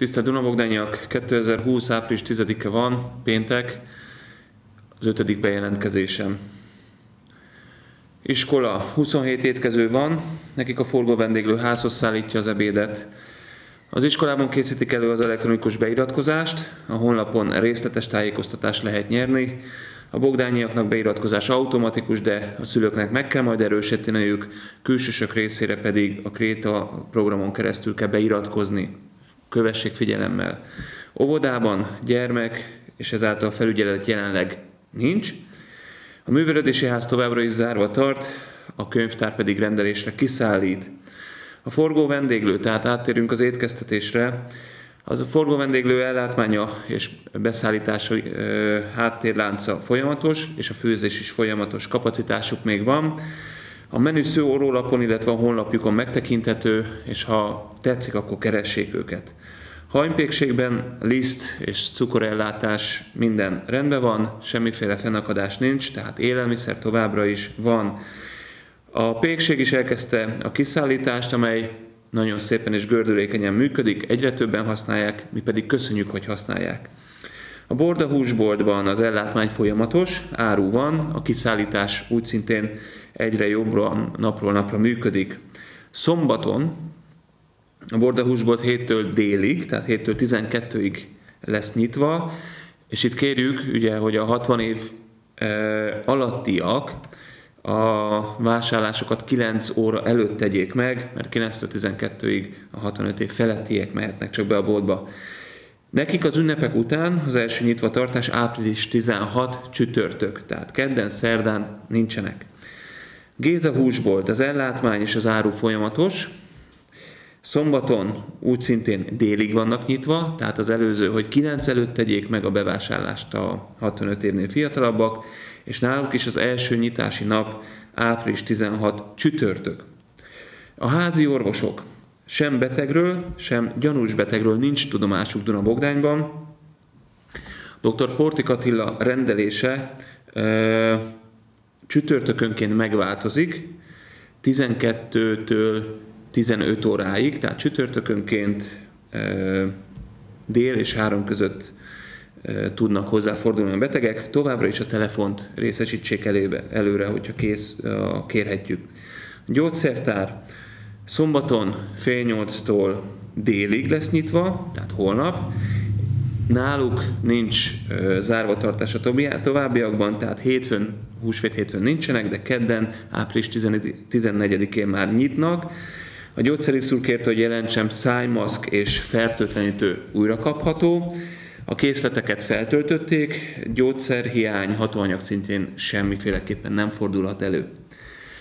Tisztelt Dunabogdányak, 2020. április 10-e van, péntek, az ötödik bejelentkezésem. Iskola, 27 étkező van, nekik a forgó vendéglő házhoz szállítja az ebédet. Az iskolában készítik elő az elektronikus beiratkozást, a honlapon részletes tájékoztatást lehet nyerni, a bogdányiaknak beiratkozás automatikus, de a szülőknek meg kell majd erősíteniük, külsősök részére pedig a Kréta programon keresztül kell beiratkozni. Kövessék figyelemmel. Óvodában gyermek és ezáltal felügyelet jelenleg nincs. A művelődési ház továbbra is zárva tart, a könyvtár pedig rendelésre kiszállít. A forgó vendéglő, tehát áttérünk az étkeztetésre, az a forgó vendéglő ellátmánya és beszállítása háttérlánca folyamatos, és a főzés is folyamatos kapacitásuk még van. A menü szórólapon, illetve a honlapjukon megtekinthető, és ha tetszik, akkor keressék őket. Hajnpékségben liszt és cukorellátás minden rendben van, semmiféle fennakadás nincs, tehát élelmiszer továbbra is van. A pékség is elkezdte a kiszállítást, amely nagyon szépen és gördülékenyen működik, egyre többen használják, mi pedig köszönjük, hogy használják. A Borda húsboltban az ellátmány folyamatos, áru van, a kiszállítás úgy szintén egyre jobbra napról napra működik. Szombaton a Borda húsbolt 7-től délig, tehát 7-től 12-ig lesz nyitva, és itt kérjük, ugye, hogy a 60 év e, alattiak a vásárlásokat 9 óra előtt tegyék meg, mert 9-től 12-ig a 65 év felettiek mehetnek csak be a boltba. Nekik az ünnepek után az első nyitva tartás április 16 csütörtök, tehát kedden, szerdán nincsenek. Géza húsbolt, az ellátmány és az áru folyamatos. Szombaton úgy szintén délig vannak nyitva, tehát az előző, hogy 9 előtt tegyék meg a bevásárlást a 65 évnél fiatalabbak, és náluk is az első nyitási nap április 16 csütörtök. A házi orvosok sem betegről, sem gyanús betegről nincs tudomásuk Duna Bogdányban. Dr. Portik Attila rendelése ö, csütörtökönként megváltozik, 12-től 15 óráig, tehát csütörtökönként dél és három között tudnak hozzáfordulni a betegek, továbbra is a telefont részesítsék elébe, előre, hogyha kész, kérhetjük. Gyógyszertár szombaton fél nyolctól délig lesz nyitva, tehát holnap. Náluk nincs zárva tartás a továbbiakban, tehát hétfőn, húsvét hétfőn nincsenek, de kedden, április 14-én már nyitnak. A gyógyszerészúr kérte, hogy jelentsem szájmaszk és fertőtlenítő újra kapható. A készleteket feltöltötték, gyógyszerhiány, hatóanyag szintén semmiféleképpen nem fordulhat elő.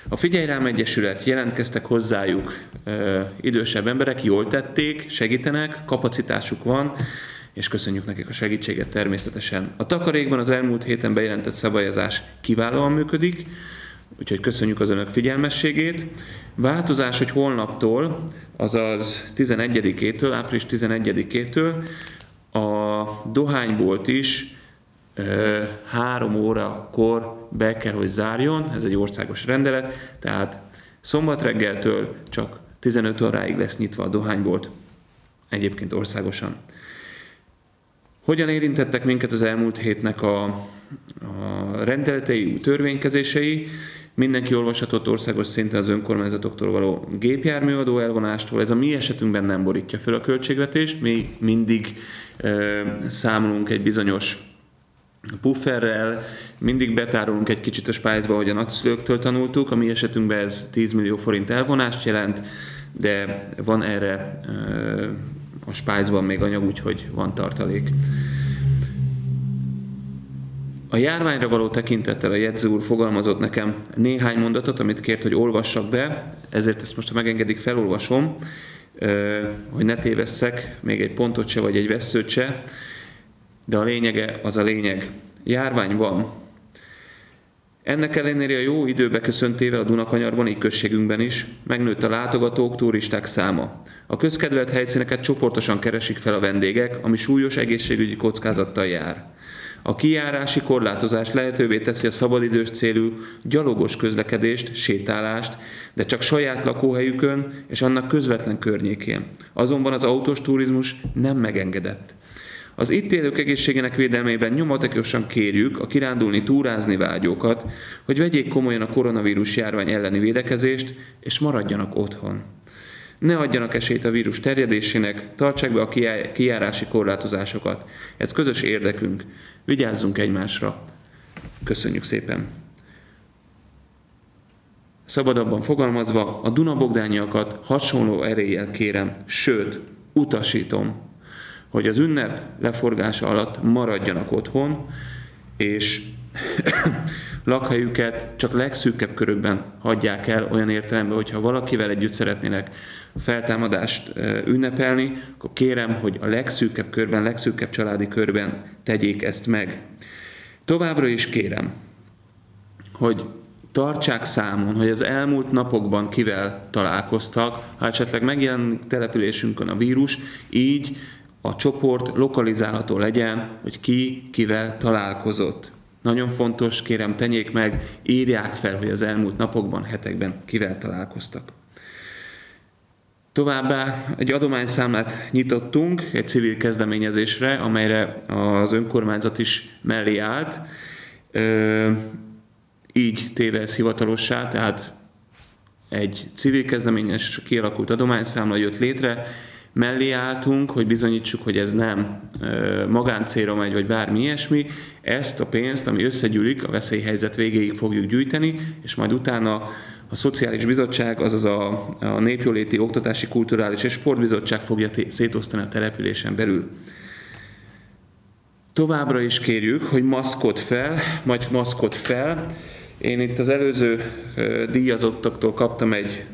A Figyelj rám Egyesület jelentkeztek hozzájuk ö, idősebb emberek, jól tették, segítenek, kapacitásuk van, és köszönjük nekik a segítséget természetesen. A takarékban az elmúlt héten bejelentett szabályozás kiválóan működik, úgyhogy köszönjük az önök figyelmességét. Változás, hogy holnaptól, azaz 11-től, április 11-től a dohánybolt is három órakor be kell, hogy zárjon, ez egy országos rendelet, tehát szombat reggeltől csak 15 óráig lesz nyitva a dohánybolt, egyébként országosan. Hogyan érintettek minket az elmúlt hétnek a, a rendeletei, törvénykezései? Mindenki olvashatott országos szinten az önkormányzatoktól való gépjárműadó elvonástól. Ez a mi esetünkben nem borítja föl a költségvetést, mi mindig ö, számolunk egy bizonyos pufferrel, mindig betárolunk egy kicsit a spájzba, hogy a nagyszülőktől tanultuk, a mi esetünkben ez 10 millió forint elvonást jelent, de van erre ö, a spájzban még anyag, úgyhogy van tartalék. A járványra való tekintettel a jegyző úr fogalmazott nekem néhány mondatot, amit kért, hogy olvassak be, ezért ezt most, ha megengedik, felolvasom, hogy ne tévesszek még egy pontot se, vagy egy veszőt se, de a lényege az a lényeg. Járvány van. Ennek ellenére a jó időbe köszöntével a Dunakanyarban, így községünkben is, megnőtt a látogatók, turisták száma. A közkedvelt helyszíneket csoportosan keresik fel a vendégek, ami súlyos egészségügyi kockázattal jár. A kijárási korlátozás lehetővé teszi a szabadidős célú gyalogos közlekedést, sétálást, de csak saját lakóhelyükön és annak közvetlen környékén. Azonban az autós turizmus nem megengedett. Az itt élők egészségének védelmében nyomatékosan kérjük a kirándulni, túrázni vágyókat, hogy vegyék komolyan a koronavírus járvány elleni védekezést, és maradjanak otthon. Ne adjanak esélyt a vírus terjedésének, tartsák be a kijárási korlátozásokat. Ez közös érdekünk. Vigyázzunk egymásra. Köszönjük szépen! Szabadabban fogalmazva, a Dunabogdányiakat hasonló eréllyel kérem, sőt, utasítom, hogy az ünnep leforgása alatt maradjanak otthon, és lakhelyüket csak legszűkebb körökben hagyják el, olyan értelemben, hogyha valakivel együtt szeretnének feltámadást ünnepelni, akkor kérem, hogy a legszűkebb körben, legszűkebb családi körben tegyék ezt meg. Továbbra is kérem, hogy tartsák számon, hogy az elmúlt napokban kivel találkoztak, ha esetleg megjelenik településünkön a vírus, így a csoport lokalizálható legyen, hogy ki kivel találkozott. Nagyon fontos, kérem tenyék meg, írják fel, hogy az elmúlt napokban, hetekben kivel találkoztak. Továbbá egy adományszámlát nyitottunk egy civil kezdeményezésre, amelyre az önkormányzat is mellé állt. Így téve ez hivatalossá, tehát egy civil kezdeményezés kialakult adományszámla jött létre, mellé álltunk, hogy bizonyítsuk, hogy ez nem magáncélra megy, vagy bármi ilyesmi. Ezt a pénzt, ami összegyűlik, a veszélyhelyzet végéig fogjuk gyűjteni, és majd utána a Szociális Bizottság, azaz a, a Népjóléti Oktatási, Kulturális és Sportbizottság fogja szétosztani a településen belül. Továbbra is kérjük, hogy maszkot fel, majd maszkot fel. Én itt az előző díjazottaktól kaptam egy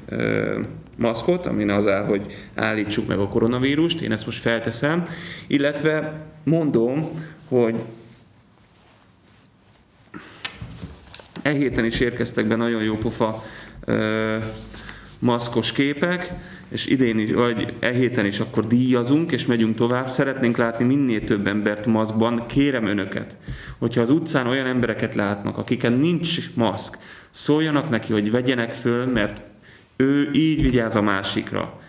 maszkot, amin az áll, hogy állítsuk meg a koronavírust, én ezt most felteszem, illetve mondom, hogy e héten is érkeztek be nagyon jó pofa maszkos képek, és idén is, vagy e héten is akkor díjazunk, és megyünk tovább. Szeretnénk látni minél több embert maszkban. Kérem önöket, hogyha az utcán olyan embereket látnak, akiken nincs maszk, szóljanak neki, hogy vegyenek föl, mert ő így vigyáz a másikra.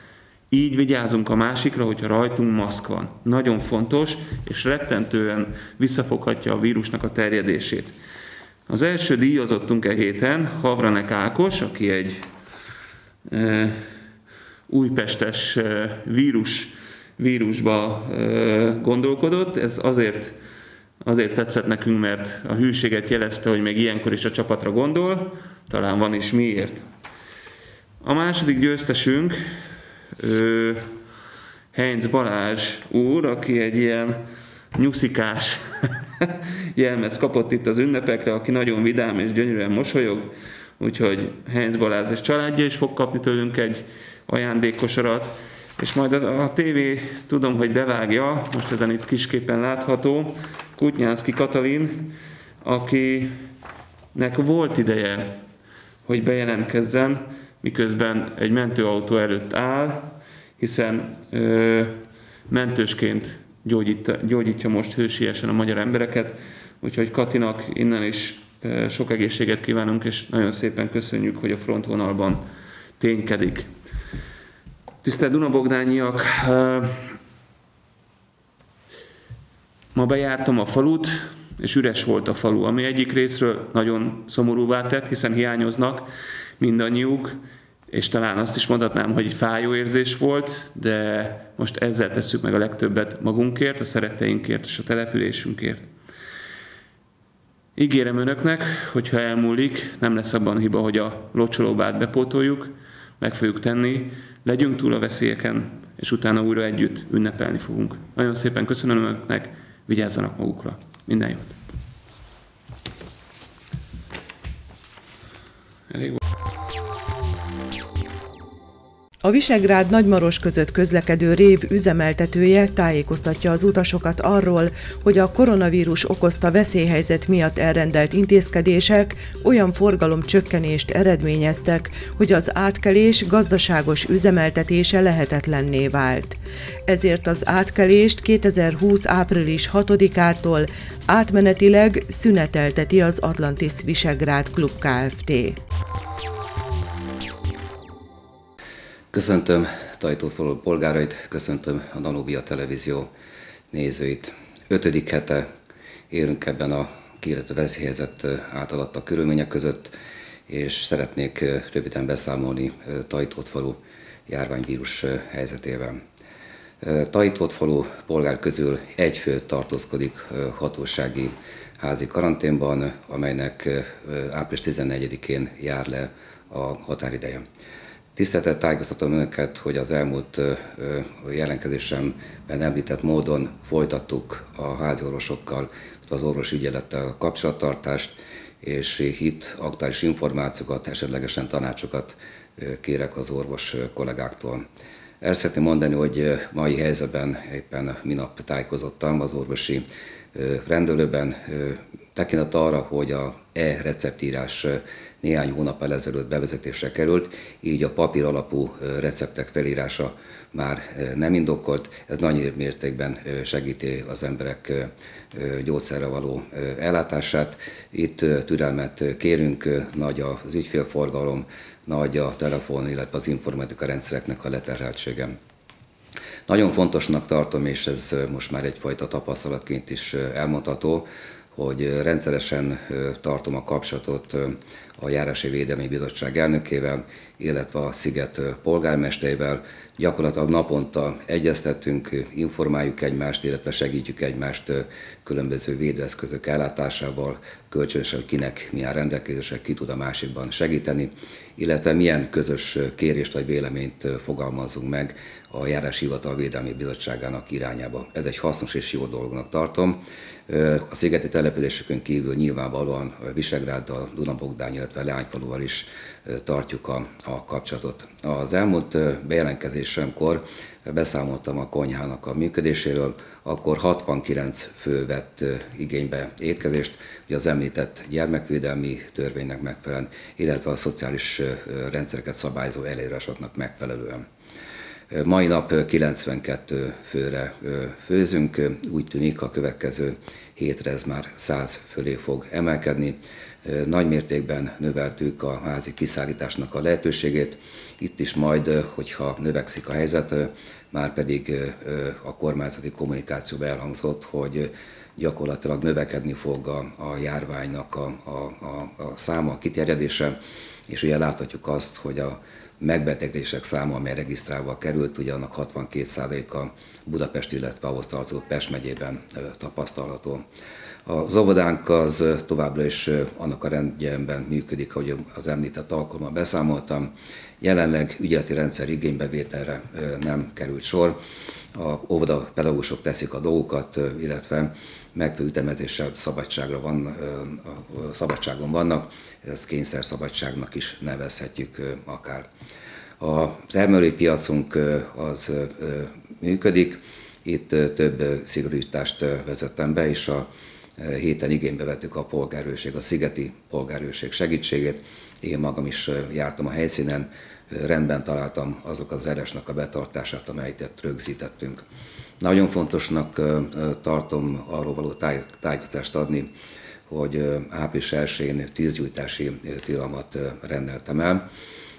Így vigyázunk a másikra, hogyha rajtunk maszk van. Nagyon fontos, és rettentően visszafoghatja a vírusnak a terjedését. Az első díjazottunk e héten Havranek Ákos, aki egy e, újpestes vírus, vírusba gondolkodott. Ez azért, azért tetszett nekünk, mert a hűséget jelezte, hogy még ilyenkor is a csapatra gondol. Talán van is miért. A második győztesünk Heinz Balázs úr, aki egy ilyen nyuszikás jelmez kapott itt az ünnepekre, aki nagyon vidám és gyönyörűen mosolyog, úgyhogy Heinz Balázs és családja is fog kapni tőlünk egy ajándékkosarat, és majd a, a tévé tudom, hogy bevágja, most ezen itt kisképen látható, Kutnyánszki Katalin, akinek volt ideje, hogy bejelentkezzen, miközben egy mentőautó előtt áll, hiszen ö, mentősként gyógyítja, gyógyítja most hősiesen a magyar embereket, úgyhogy Katinak innen is sok egészséget kívánunk, és nagyon szépen köszönjük, hogy a frontvonalban ténykedik. Tisztelt Dunabogdányiak, ma bejártam a falut, és üres volt a falu, ami egyik részről nagyon szomorúvá tett, hiszen hiányoznak mindannyiuk, és talán azt is mondhatnám, hogy fájó érzés volt, de most ezzel tesszük meg a legtöbbet magunkért, a szeretteinkért és a településünkért. Ígérem önöknek, hogy ha elmúlik, nem lesz abban hiba, hogy a locsolóbát bepótoljuk, meg fogjuk tenni, legyünk túl a veszélyeken, és utána újra együtt ünnepelni fogunk. Nagyon szépen köszönöm önöknek, vigyázzanak magukra. Minden jót! Elég A Visegrád Nagymaros között közlekedő rév üzemeltetője tájékoztatja az utasokat arról, hogy a koronavírus okozta veszélyhelyzet miatt elrendelt intézkedések olyan forgalom csökkenést eredményeztek, hogy az átkelés gazdaságos üzemeltetése lehetetlenné vált. Ezért az átkelést 2020. április 6-ától átmenetileg szünetelteti az Atlantis Visegrád Klub Kft. Köszöntöm Tajtófalu polgárait, köszöntöm a Danubia Televízió nézőit. Ötödik hete élünk ebben a kiiratú veszélyhelyzet átalatta körülmények között, és szeretnék röviden beszámolni Tajtótfalu járványvírus helyzetével. Tajtótfalu polgár közül egy fő tartózkodik hatósági házi karanténban, amelynek április 14-én jár le a határideje. Tiszteltet tájékoztatom önöket, hogy az elmúlt jelenkezésemben említett módon folytattuk a háziorvosokkal, az orvosi ügyelettel a kapcsolattartást, és itt aktuális információkat, esetlegesen tanácsokat kérek az orvos kollégáktól. El szeretném mondani, hogy mai helyzetben éppen minap tájékozottam az orvosi rendelőben, tekintet arra, hogy a e-receptírás néhány hónap ezelőtt bevezetésre került, így a papír alapú receptek felírása már nem indokolt. Ez nagy mértékben segíti az emberek gyógyszerre való ellátását. Itt türelmet kérünk, nagy az ügyfélforgalom, nagy a telefon, illetve az informatika rendszereknek a leterheltsége. Nagyon fontosnak tartom, és ez most már egyfajta tapasztalatként is elmondható, hogy rendszeresen tartom a kapcsolatot a Járási Védelmi Bizottság elnökével, illetve a Sziget polgármesterével. Gyakorlatilag naponta egyeztetünk, informáljuk egymást, illetve segítjük egymást különböző védőeszközök ellátásával, kölcsönösen kinek milyen rendelkezések ki tud a másikban segíteni, illetve milyen közös kérést vagy véleményt fogalmazunk meg a Járás Hivatal Védelmi Bizottságának irányába. Ez egy hasznos és jó dolognak tartom. A szigeti településeken kívül nyilvánvalóan Visegráddal, Dunabogdány, illetve Leányfaluval is tartjuk a, a kapcsolatot. Az elmúlt bejelentkezésemkor beszámoltam a konyhának a működéséről, akkor 69 fő vett igénybe étkezést, ugye az említett gyermekvédelmi törvénynek megfelelően, illetve a szociális rendszereket szabályzó elérásoknak megfelelően. Mai nap 92 főre főzünk, úgy tűnik a következő hétre ez már 100 fölé fog emelkedni. Nagy mértékben növeltük a házi kiszállításnak a lehetőségét. Itt is majd, hogyha növekszik a helyzet, már pedig a kormányzati kommunikációban elhangzott, hogy gyakorlatilag növekedni fog a, a járványnak a, a, a, a száma, a kiterjedése, és ugye láthatjuk azt, hogy a megbetegedések száma, amely regisztrálva került, ugye annak 62%-a Budapest, illetve ahhoz tartozó Pest megyében tapasztalható. Az óvodánk az továbbra is annak a rendjében működik, ahogy az említett alkalommal beszámoltam. Jelenleg ügyeleti rendszer igénybevételre nem került sor. A óvoda pedagógusok teszik a dolgokat, illetve megfelelő ütemetéssel szabadságra van, szabadságon vannak, ezt kényszer szabadságnak is nevezhetjük akár. A termelői piacunk az működik, itt több szigorítást vezettem be, és a héten igénybe vettük a polgárőrség, a szigeti polgárőrség segítségét. Én magam is jártam a helyszínen, rendben találtam azok az eresnek a betartását, amelyet rögzítettünk. Nagyon fontosnak tartom arról való tájékoztást adni, hogy április 1-én tűzgyújtási tilalmat rendeltem el.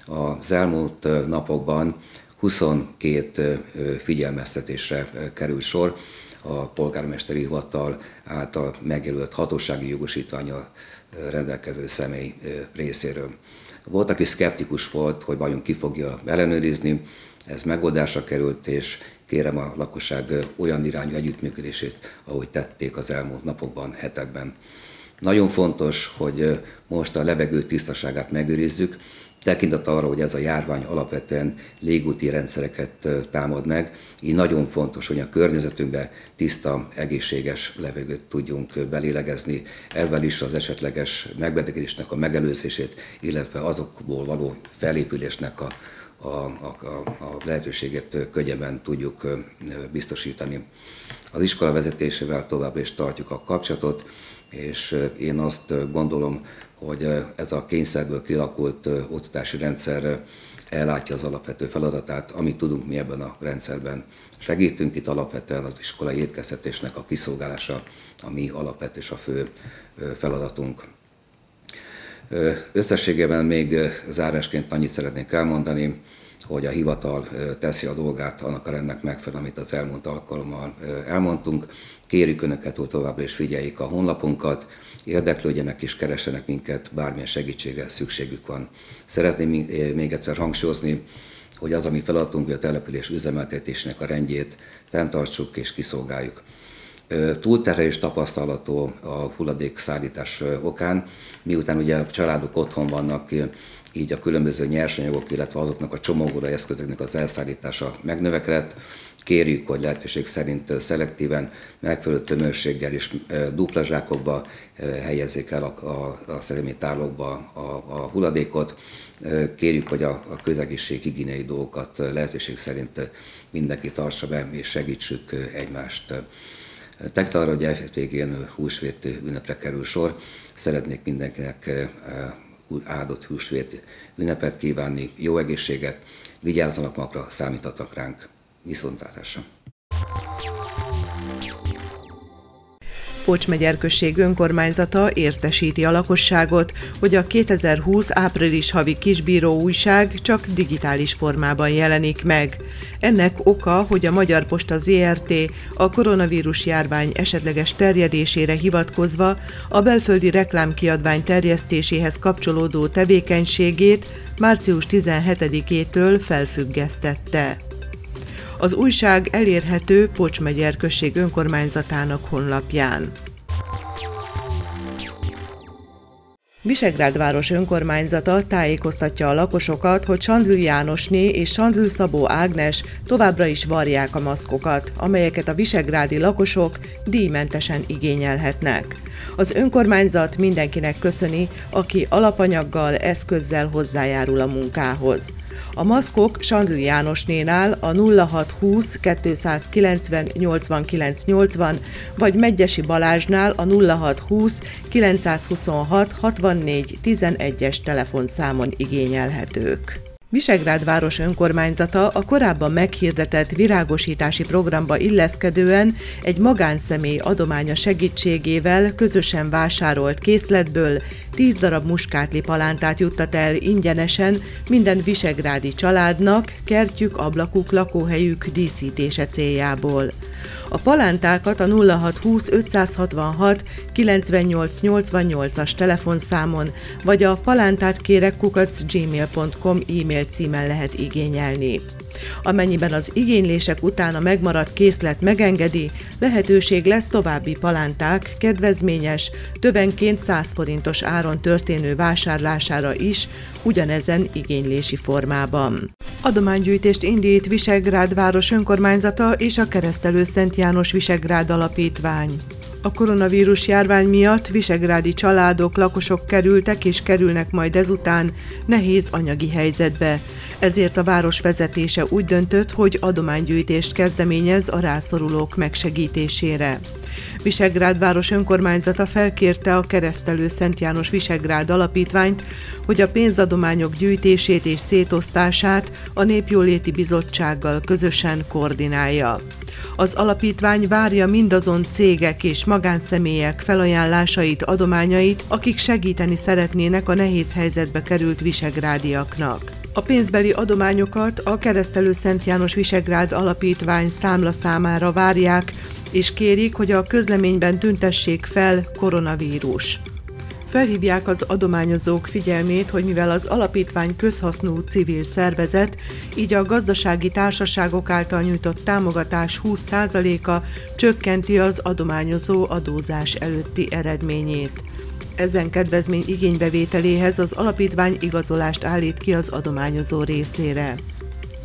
Az elmúlt napokban 22 figyelmeztetésre került sor a polgármesteri hivatal által megjelölt hatósági jogosítványa rendelkező személy részéről. Volt, aki szkeptikus volt, hogy vajon ki fogja ellenőrizni, ez megoldásra került, és kérem a lakosság olyan irányú együttműködését, ahogy tették az elmúlt napokban, hetekben. Nagyon fontos, hogy most a levegő tisztaságát megőrizzük, tekintet arra, hogy ez a járvány alapvetően légúti rendszereket támad meg, így nagyon fontos, hogy a környezetünkbe tiszta, egészséges levegőt tudjunk belélegezni, ezzel is az esetleges megbetegedésnek a megelőzését, illetve azokból való felépülésnek a, a, a, a lehetőséget könnyebben tudjuk biztosítani. Az iskola vezetésével továbbra is tartjuk a kapcsolatot, és én azt gondolom, hogy ez a kényszerből kialakult oktatási rendszer ellátja az alapvető feladatát, amit tudunk mi ebben a rendszerben. Segítünk itt alapvetően az iskolai étkeztetésnek a kiszolgálása, ami alapvető és a fő feladatunk. Összességében még zárásként annyit szeretnék elmondani, hogy a hivatal teszi a dolgát annak a rendnek megfelelően, amit az elmúlt alkalommal elmondtunk. Kérjük Önöket, hogy továbbra is figyeljék a honlapunkat, érdeklődjenek és keresenek minket, bármilyen segítségre szükségük van. Szeretném még egyszer hangsúlyozni, hogy az, ami feladatunk, hogy a település üzemeltetésnek a rendjét fenntartsuk és kiszolgáljuk. Túlterhelés tapasztalató a hulladék szállítás okán, miután ugye a családok otthon vannak, így a különböző nyersanyagok, illetve azoknak a csomagoló eszközöknek az elszállítása megnövekedett. Kérjük, hogy lehetőség szerint szelektíven, megfelelő tömörséggel és dupla zsákokba helyezzék el a, a, a szellemi tárlókba a, a hulladékot. Kérjük, hogy a, a közegészség higiéniai dolgokat lehetőség szerint mindenki tartsa be, és segítsük egymást. Tegnap arra, hogy végén húsvét ünnepre kerül sor, szeretnék mindenkinek áldott húsvét ünnepet kívánni, jó egészséget, vigyázzanak magra, számítatak ránk. Viszontlátásra! Pocs megyerközség önkormányzata értesíti a lakosságot, hogy a 2020 április havi kisbíró újság csak digitális formában jelenik meg. Ennek oka, hogy a Magyar Posta ZRT a koronavírus járvány esetleges terjedésére hivatkozva a belföldi reklámkiadvány terjesztéséhez kapcsolódó tevékenységét március 17-től felfüggesztette. Az újság elérhető Pocs megyer község önkormányzatának honlapján. Visegrád város önkormányzata tájékoztatja a lakosokat, hogy Sandlő Jánosné és Sandlő Szabó Ágnes továbbra is varják a maszkokat, amelyeket a visegrádi lakosok díjmentesen igényelhetnek. Az önkormányzat mindenkinek köszöni, aki alapanyaggal, eszközzel hozzájárul a munkához. A maszkok Sandli Jánosnénál a 0620 290 89 80 vagy Megyesi Balázsnál a 0620 926 64 11-es telefonszámon igényelhetők. Visegrád város önkormányzata a korábban meghirdetett virágosítási programba illeszkedően egy magánszemély adománya segítségével közösen vásárolt készletből 10 darab muskátli palántát juttat el ingyenesen minden visegrádi családnak kertjük, ablakuk, lakóhelyük díszítése céljából. A palántákat a 0620 566 98 88-as telefonszámon vagy a palántát kérek gmail.com e-mail címen lehet igényelni. Amennyiben az igénylések után a megmaradt készlet megengedi, lehetőség lesz további palánták kedvezményes, tövenként 100 forintos áron történő vásárlására is, ugyanezen igénylési formában. Adománygyűjtést indít Visegrád város önkormányzata és a Keresztelő Szent János Visegrád Alapítvány. A koronavírus járvány miatt visegrádi családok, lakosok kerültek és kerülnek majd ezután nehéz anyagi helyzetbe. Ezért a város vezetése úgy döntött, hogy adománygyűjtést kezdeményez a rászorulók megsegítésére. Visegrád város önkormányzata felkérte a keresztelő Szent János Visegrád alapítványt, hogy a pénzadományok gyűjtését és szétosztását a Népjóléti Bizottsággal közösen koordinálja. Az alapítvány várja mindazon cégek és magánszemélyek felajánlásait, adományait, akik segíteni szeretnének a nehéz helyzetbe került visegrádiaknak. A pénzbeli adományokat a Keresztelő Szent János Visegrád Alapítvány számla számára várják, és kérik, hogy a közleményben tüntessék fel koronavírus. Felhívják az adományozók figyelmét, hogy mivel az alapítvány közhasznú civil szervezet, így a gazdasági társaságok által nyújtott támogatás 20%-a csökkenti az adományozó adózás előtti eredményét. Ezen kedvezmény igénybevételéhez az alapítvány igazolást állít ki az adományozó részére.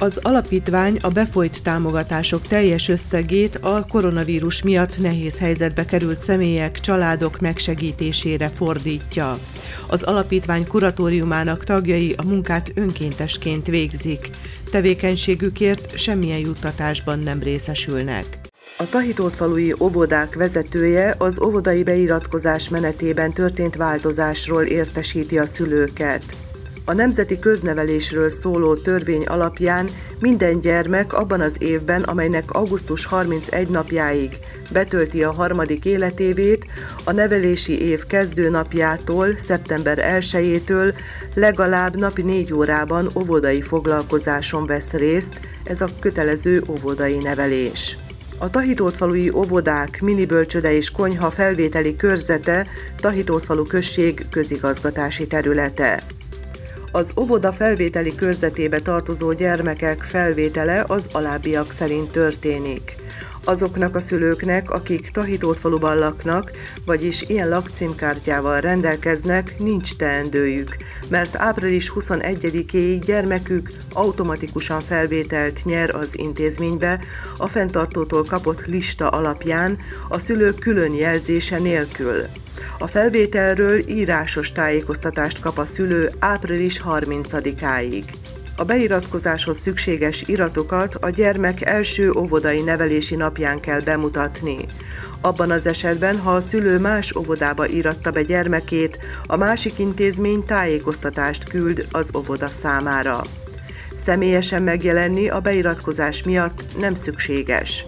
Az alapítvány a befolyt támogatások teljes összegét a koronavírus miatt nehéz helyzetbe került személyek, családok megsegítésére fordítja. Az alapítvány kuratóriumának tagjai a munkát önkéntesként végzik. Tevékenységükért semmilyen juttatásban nem részesülnek. A Tahitótfalui óvodák vezetője az óvodai beiratkozás menetében történt változásról értesíti a szülőket. A nemzeti köznevelésről szóló törvény alapján minden gyermek abban az évben, amelynek augusztus 31 napjáig betölti a harmadik életévét, a nevelési év kezdőnapjától, szeptember 1-től legalább napi négy órában óvodai foglalkozáson vesz részt, ez a kötelező óvodai nevelés. A Tahitótfalui óvodák, minibölcsöde és konyha felvételi körzete Tahitótfalu község közigazgatási területe. Az óvoda felvételi körzetébe tartozó gyermekek felvétele az alábbiak szerint történik. Azoknak a szülőknek, akik Tahitótfaluban laknak, vagyis ilyen lakcímkártyával rendelkeznek, nincs teendőjük, mert április 21-éig gyermekük automatikusan felvételt nyer az intézménybe, a fenntartótól kapott lista alapján, a szülők külön jelzése nélkül. A felvételről írásos tájékoztatást kap a szülő április 30-áig. A beiratkozáshoz szükséges iratokat a gyermek első óvodai nevelési napján kell bemutatni. Abban az esetben, ha a szülő más óvodába íratta be gyermekét, a másik intézmény tájékoztatást küld az óvoda számára. Személyesen megjelenni a beiratkozás miatt nem szükséges.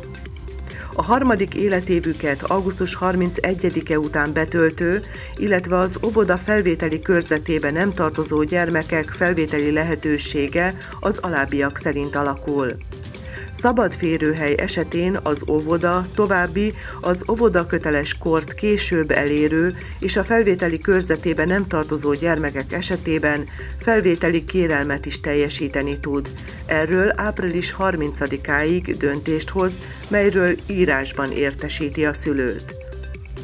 A harmadik életévüket augusztus 31-e után betöltő, illetve az óvoda felvételi körzetébe nem tartozó gyermekek felvételi lehetősége az alábbiak szerint alakul. Szabad férőhely esetén az óvoda további az óvoda köteles kort később elérő és a felvételi körzetébe nem tartozó gyermekek esetében felvételi kérelmet is teljesíteni tud. Erről április 30-áig döntést hoz, melyről írásban értesíti a szülőt.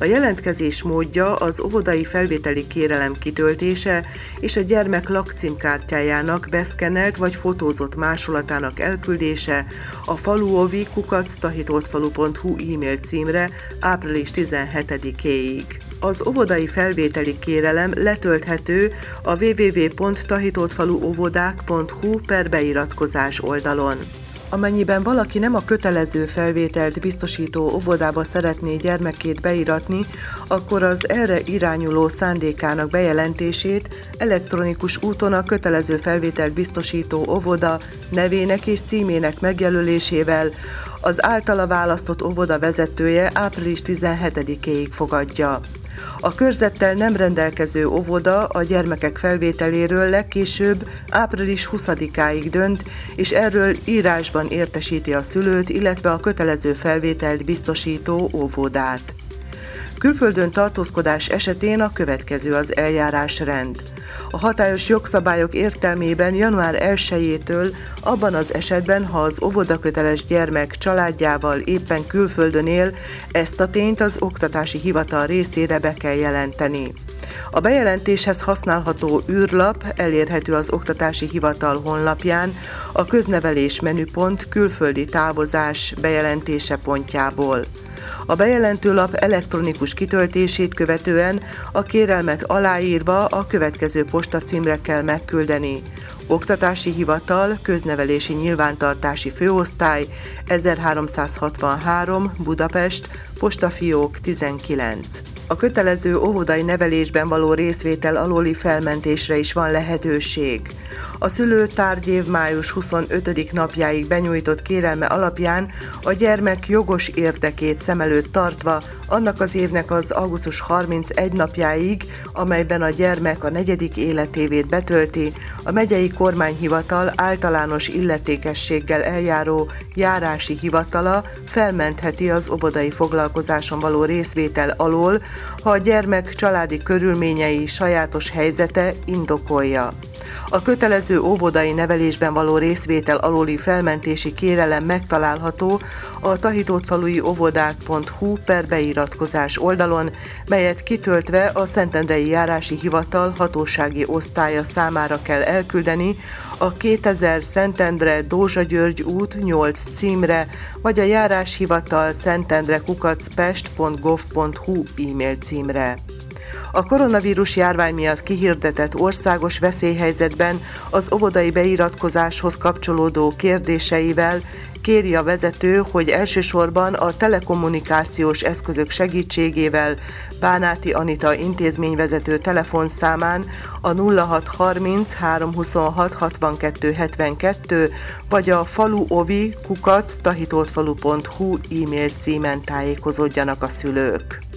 A jelentkezés módja az óvodai felvételi kérelem kitöltése és a gyermek lakcímkártyájának beszkennelt vagy fotózott másolatának elküldése a faluovi kukactahitoltfalu.hu e-mail címre április 17-éig. Az óvodai felvételi kérelem letölthető a www.tahitoltfaluóvodák.hu per beiratkozás oldalon. Amennyiben valaki nem a kötelező felvételt biztosító óvodába szeretné gyermekét beiratni, akkor az erre irányuló szándékának bejelentését elektronikus úton a kötelező felvételt biztosító óvoda nevének és címének megjelölésével az általa választott óvoda vezetője április 17-éig fogadja. A körzettel nem rendelkező óvoda a gyermekek felvételéről legkésőbb április 20-áig dönt, és erről írásban értesíti a szülőt, illetve a kötelező felvételt biztosító óvodát. Külföldön tartózkodás esetén a következő az eljárásrend. A hatályos jogszabályok értelmében január 1-től abban az esetben, ha az óvodaköteles gyermek családjával éppen külföldön él, ezt a tényt az oktatási hivatal részére be kell jelenteni. A bejelentéshez használható űrlap elérhető az Oktatási Hivatal honlapján, a köznevelés menüpont külföldi távozás bejelentése pontjából. A bejelentő lap elektronikus kitöltését követően a kérelmet aláírva a következő postacímre kell megküldeni. Oktatási Hivatal, Köznevelési Nyilvántartási Főosztály, 1363, Budapest, Postafiók 19. A kötelező óvodai nevelésben való részvétel alóli felmentésre is van lehetőség. A szülő tárgyév május 25. napjáig benyújtott kérelme alapján a gyermek jogos érdekét szem előtt tartva annak az évnek az augusztus 31 napjáig, amelyben a gyermek a negyedik életévét betölti, a megyei kormányhivatal általános illetékességgel eljáró járási hivatala felmentheti az óvodai foglalkozáson való részvétel alól, ha a gyermek családi körülményei sajátos helyzete indokolja. A kötelező óvodai nevelésben való részvétel alóli felmentési kérelem megtalálható a tahitótfalui óvodák.hu per beiratkozás oldalon, melyet kitöltve a Szentendrei Járási Hivatal hatósági osztálya számára kell elküldeni a 2000 Szentendre Dózsa György út 8 címre, vagy a járáshivatal szentendrekukacpest.gov.hu e-mail címre. A koronavírus járvány miatt kihirdetett országos veszélyhelyzetben az óvodai beiratkozáshoz kapcsolódó kérdéseivel kéri a vezető, hogy elsősorban a telekommunikációs eszközök segítségével Bánáti Anita intézményvezető telefonszámán a 0630 326 62 72 vagy a faluovi kukac tahitótfalu.hu e-mail címen tájékozódjanak a szülők.